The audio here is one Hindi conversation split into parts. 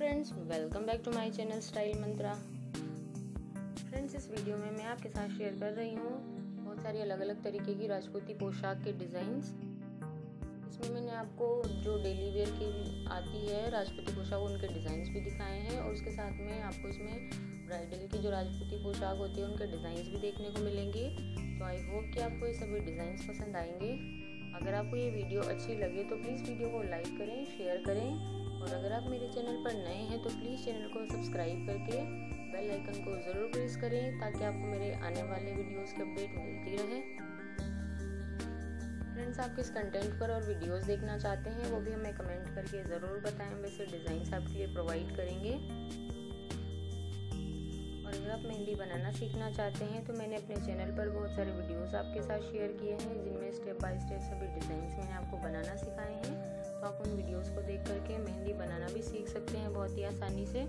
Friends welcome back to my channel Style Mantra friends इस वीडियो में मैं आपके साथ शेयर कर रही हूँ बहुत सारी अलग अलग तरीके की राजपूती पोशाक के डिज़ाइंस इसमें मैंने आपको जो डेली वेयर की आती है, राजपूती पोशाक, उनके डिज़ाइंस भी दिखाए हैं और उसके साथ में आपको इसमें ब्राइडल की जो राजपूती पोशाक होती है, उनके डिज़ाइंस भी देखने को मिलेंगे। तो आई होप कि आपको ये सभी डिज़ाइंस पसंद आएँगे। अगर आपको ये वीडियो अच्छी लगे तो प्लीज़ वीडियो को लाइक करें शेयर करें। और अगर आप मेरे चैनल पर नए हैं तो प्लीज़ चैनल को सब्सक्राइब करके बेल आइकन को ज़रूर प्रेस करें, ताकि आपको मेरे आने वाले वीडियोस की अपडेट मिलती रहे। फ्रेंड्स आप किस कंटेंट पर और वीडियोस देखना चाहते हैं, वो भी हमें कमेंट करके ज़रूर बताएँ। वैसे डिज़ाइंस आपके लिए प्रोवाइड करेंगे। और अगर आप मेहंदी बनाना सीखना चाहते हैं तो मैंने अपने चैनल पर बहुत सारे वीडियोस आपके साथ शेयर किए हैं, जिनमें स्टेप बाय स्टेप सभी डिज़ाइंस मैंने आपको बनाना तो आप उन वीडियोस को देख करके मेहंदी बनाना भी सीख सकते हैं बहुत ही आसानी से।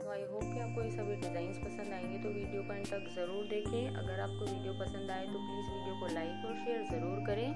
तो आई होप कि आपको ये सभी डिज़ाइंस पसंद आएँगे तो वीडियो को अंत तक ज़रूर देखें। अगर आपको वीडियो पसंद आए तो प्लीज़ वीडियो को लाइक और शेयर ज़रूर करें।